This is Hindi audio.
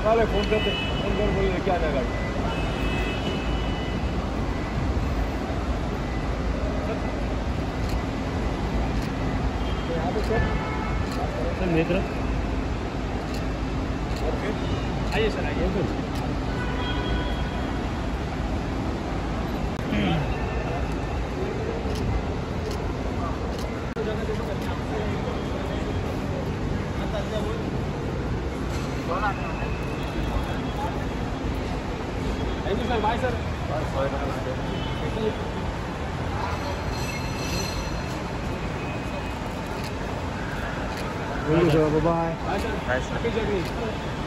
मंगा ले फ़ोन करते फ़ोन कर बोले लेके आ जाएगा सर मेरी तरफ़। आइए सर आइए। Thank you, sir. Bye, sir. Bye, sir. Thank you. Bye-bye. Sir. Bye, sir. Happy journey.